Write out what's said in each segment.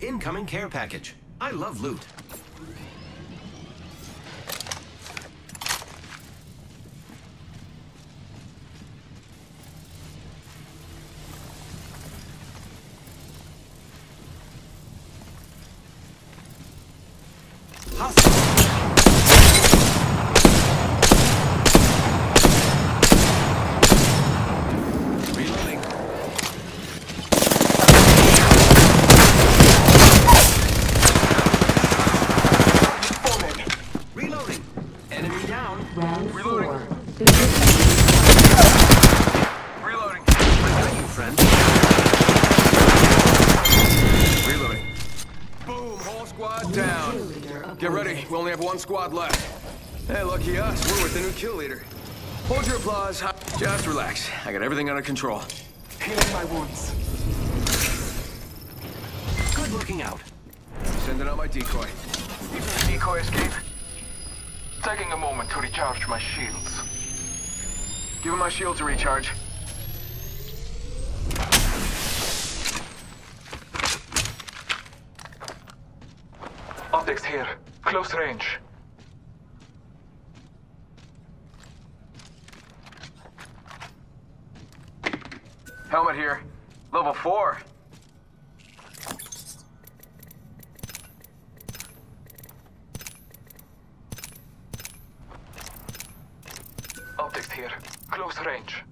Incoming care package. I love loot. Hostile. Reloading. Reloading. Enemy down. Round Reloading. four. Begin Reloading. I got you, friend. Reloading. Boom, whole squad down. Get ready, we only have one squad left. Hey, lucky us, we're with the new kill leader. Hold your applause. Just relax. I got everything under control. Healing my wounds. Good looking out. Sending out my decoy. Decoy escape taking a moment to recharge my shields. Give my shields a recharge. Optics here. Close range. Helmet here. Level 4. Here. Close range.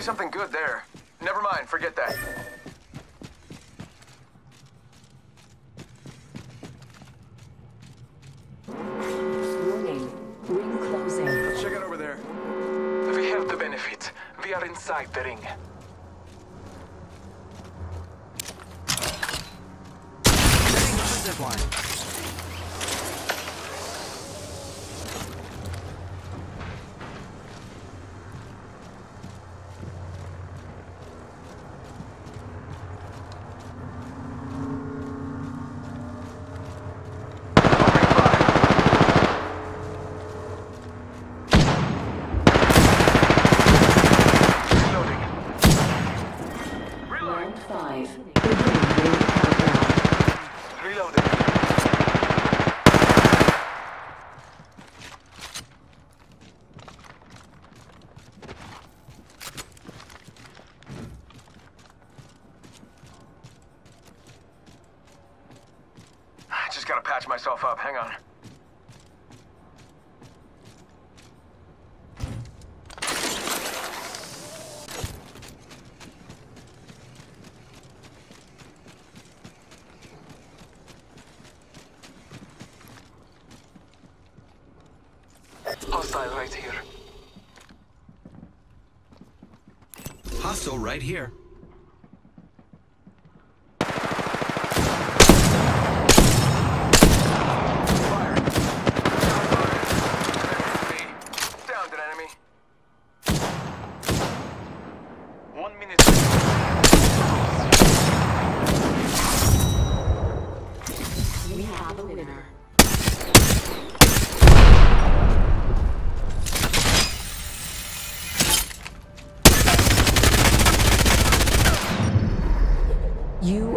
Be something good there. Never mind, forget that. warning. Ring closing. Check it over there. We have the benefit. We are inside the ring. Setting up a zip line. Reloading. Reloading. Round five. Beginning ring countdown. Reloading. I just gotta patch myself up. Hang on. Hostile right here. Hostile right here. Fire. Enemy. Downed an enemy. One minute. We have a winner. You